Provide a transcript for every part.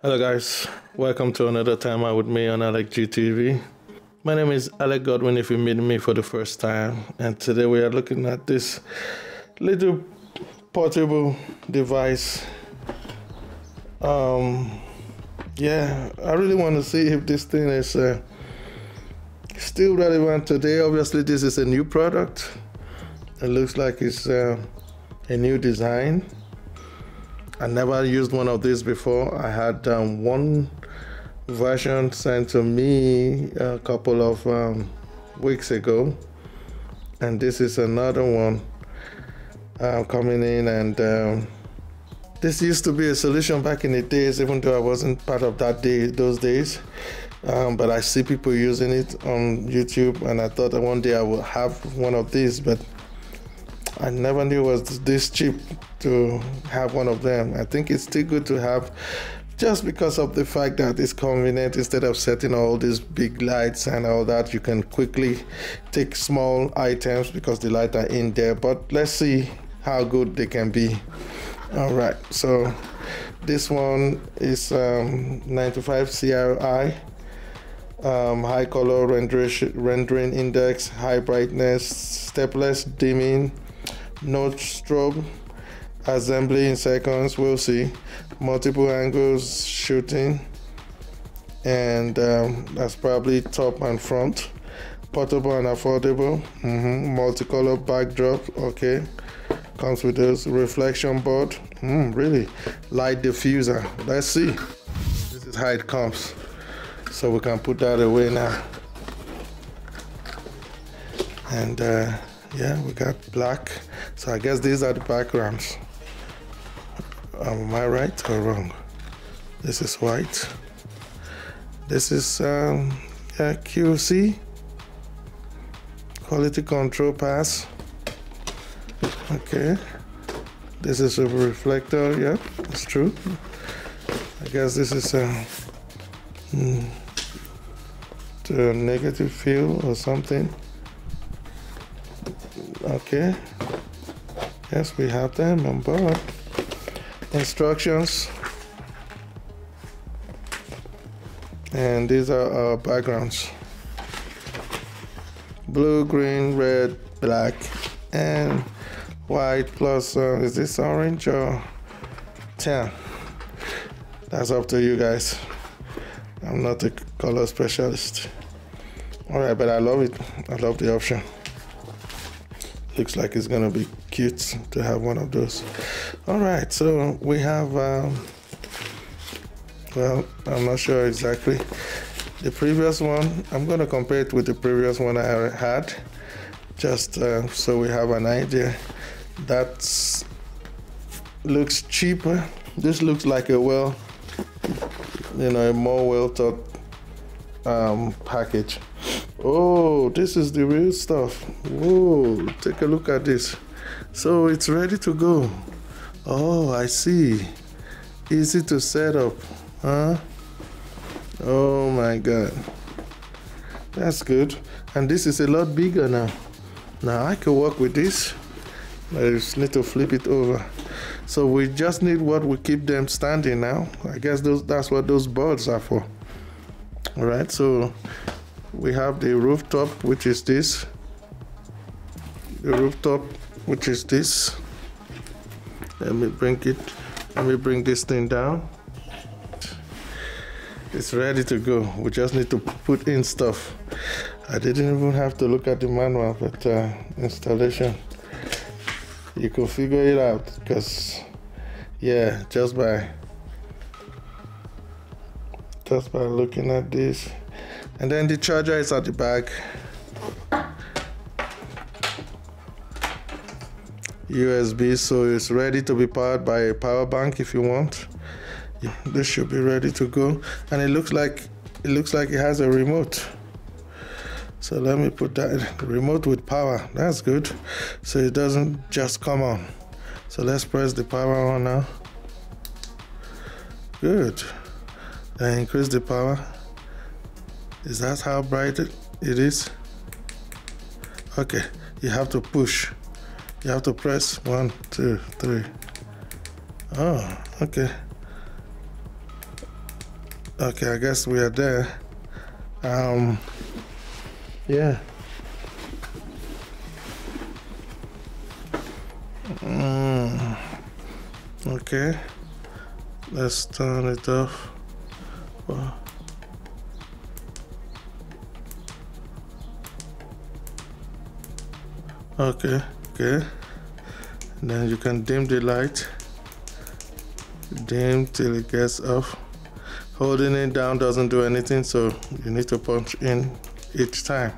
Hello, guys. Welcome to another time out with me on Alec GTV. My name is Alec Godwin. If you meet me for the first time, and today we are looking at this little portable device. Um, yeah, I really want to see if this thing is uh, still relevant today. Obviously, this is a new product. It looks like it's uh, a new design I never used one of these before. I had um, one version sent to me a couple of um, weeks ago, and this is another one uh, coming in. And um, this used to be a solution back in the days, even though I wasn't part of that day those days. Um, but I see people using it on YouTube, and I thought that one day I would have one of these, but I never knew it was this cheap to have one of them. I think it's still good to have just because of the fact that it's convenient. Instead of setting all these big lights and all that you can quickly take small items because the lights are in there. But let's see how good they can be. All right so this one is um, 95 CRI um, high color rendering index high brightness stepless dimming no strobe assembly in seconds. We'll see. Multiple angles shooting. And um, that's probably top and front. Portable and affordable. Mm-hmm. multicolor backdrop. Okay. Comes with this reflection board. Mm, really? Light diffuser. Let's see. This is how it comes so we can put that away now. And uh, yeah we got black so I guess these are the backgrounds. Am I right or wrong? This is white. This is um, yeah, QC quality control pass. Okay. This is a reflector yeah it's true. I guess this is a, a negative field or something. Okay yes we have them on board instructions. And these are our backgrounds. Blue green red black and white plus uh, is this orange or tan? That's up to you guys. I'm not a color specialist. All right but i love it. I love the option. Looks like it's gonna be cute to have one of those. All right so we have um, well i'm not sure exactly. The previous one i'm gonna compare it with the previous one i had just uh, so we have an idea. That looks cheaper. This looks like a well you know a more well thought um, package. Oh, this is the real stuff. Whoa, take a look at this. So it's ready to go. Oh, I see. Easy to set up, huh? Oh my God. That's good. And this is a lot bigger now. Now I can work with this. I just need to flip it over. So we just need what we keep them standing now. I guess those that's what those boards are for. All right, so we have the rooftop which is this the rooftop which is this. Let me bring it let me bring this thing down. It's ready to go. We just need to put in stuff. I didn't even have to look at the manual but uh, installation. You can figure it out because yeah just by just by looking at this. And then the charger is at the back USB so it's ready to be powered by a power bank if you want. This should be ready to go. And it looks like it looks like it has a remote. So let me put that remote with power that's good. So it doesn't just come on. So let's press the power on now. Good. And increase the power. Is that how bright it, it is? Okay, you have to push. You have to press one, two, three. Oh, okay. Okay, I guess we are there. Um, yeah. Mm, okay. Let's turn it off. Wow. Okay, okay. Then you can dim the light. Dim till it gets off. Holding it down doesn't do anything, so you need to punch in each time.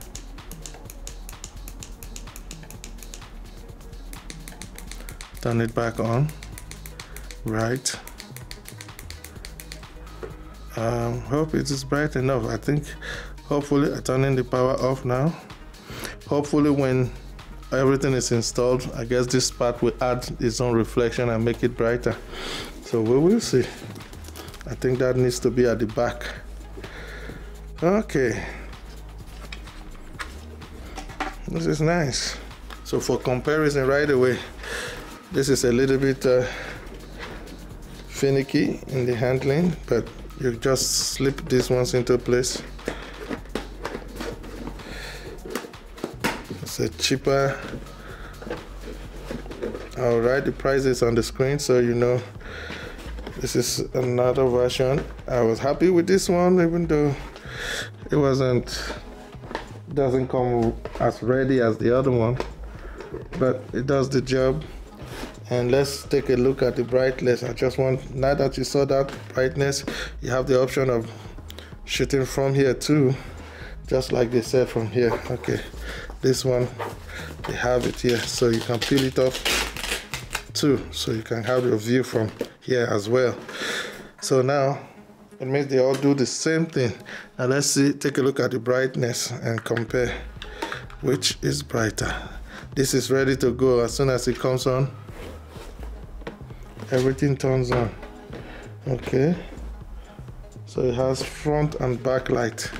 Turn it back on. Right. Um, hope it is bright enough. I think hopefully I turning the power off now. Hopefully when everything is installed, I guess this part will add its own reflection and make it brighter. So we will see. I think that needs to be at the back. Okay. This is nice. So for comparison right away, this is a little bit uh, finicky in the handling, but you just slip these ones into place. A cheaper. I'll write the prices on the screen so you know this is another version. I was happy with this one even though it wasn't doesn't come as ready as the other one but it does the job and let's take a look at the brightness I just want now that you saw that brightness you have the option of shooting from here too just like they said from here. Okay this one they have it here so you can peel it off too so you can have your view from here as well. So now it means they all do the same thing. Now let's see take a look at the brightness and compare which is brighter. This is ready to go. As soon as it comes on everything turns on. Okay so it has front and back light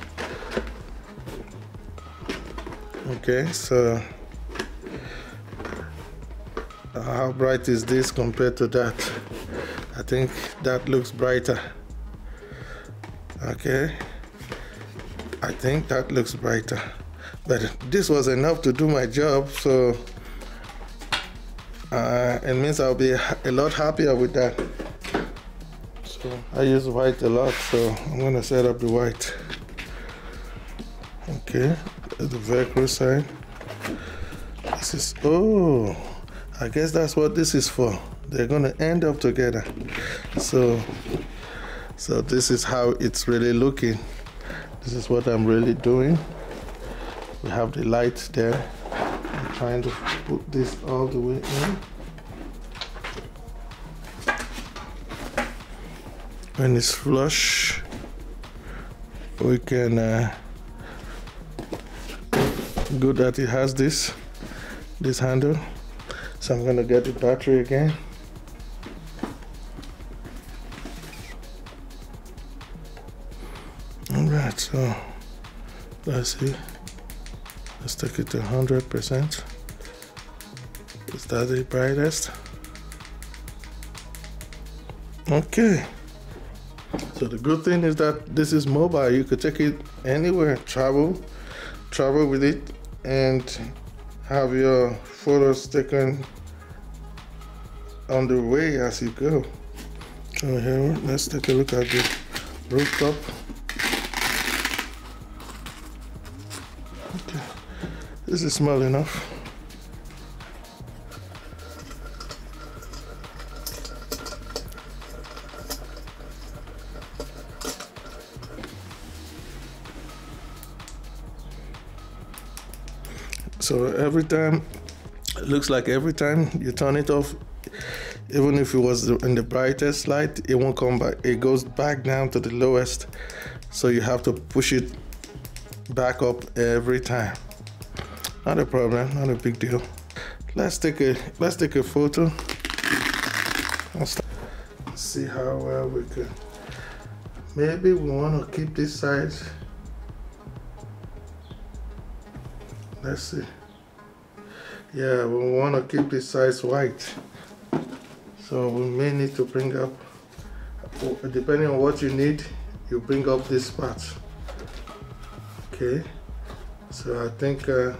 okay so how bright is this compared to that? I think that looks brighter. Okay. I think that looks brighter. But this was enough to do my job so uh, it means I'll be a lot happier with that. So I use white a lot so I'm gonna set up the white. Okay the velcro sign this is oh I guess that's what this is for. They're gonna end up together. So, so this is how it's really looking. This is what I'm really doing. We have the light there. I'm trying to put this all the way in. When it's flush, we can, uh, good that it has this, this handle. So I'm gonna get the battery again. All right, so let's see. Let's take it to 100%. Is that the brightest? Okay. So the good thing is that this is mobile. You could take it anywhere, travel, travel with it, and have your photos taken on the way as you go. So here, let's take a look at the rooftop. Okay, this is small enough. So every time, it looks like every time you turn it off, even if it was in the brightest light, it won't come back. It goes back down to the lowest. So you have to push it back up every time. Not a problem, not a big deal. Let's take a let's take a photo. Let's see how well we can. Maybe we want to keep this size let's see yeah we want to keep this size white. So we may need to bring up depending on what you need you bring up this part. Okay? So I think uh,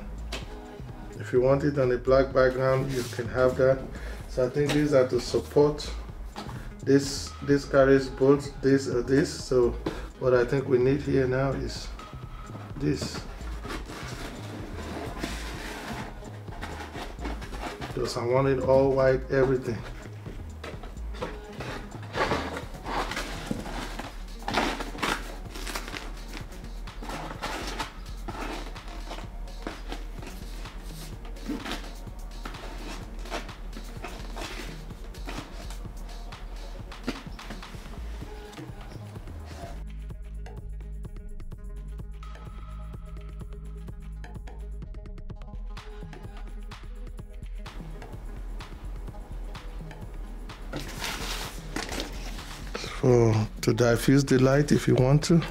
if you want it on a black background you can have that. So I think these are to support this this carries both this or this. So what I think we need here now is this because I want it all white everything for to diffuse the light if you want to.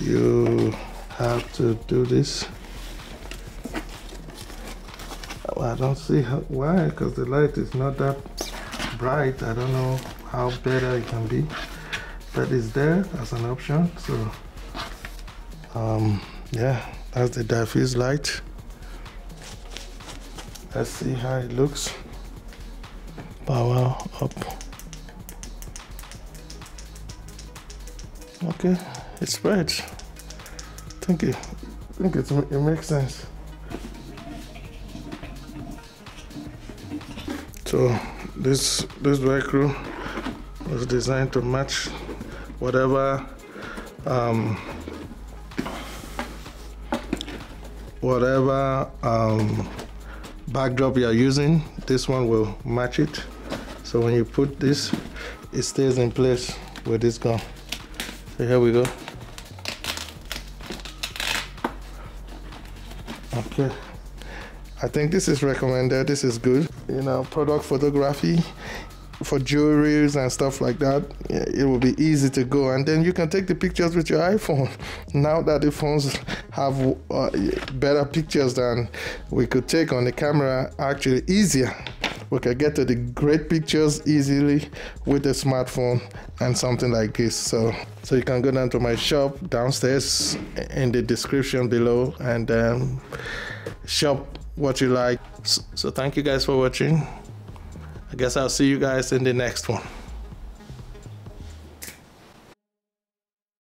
You have to do this. Well, I don't see how, why? Because the light is not that bright. I don't know how better it can be. But it's there as an option so um, yeah that's the diffuse light. Let's see how it looks. Power up Okay, it spreads. Thank you. I think it's, it makes sense. So this this Velcro was designed to match whatever um, whatever um, backdrop you are using. This one will match it. So when you put this, it stays in place with this gun. So here we go. Okay. I think this is recommended. This is good. You know, product photography for jewelries and stuff like that. It will be easy to go, and then you can take the pictures with your iPhone. Now that the phones have uh, better pictures than we could take on the camera, actually easier we can get to the great pictures easily with a smartphone and something like this. So so you can go down to my shop downstairs in the description below and um, shop what you like. So, so thank you guys for watching. I guess i'll see you guys in the next one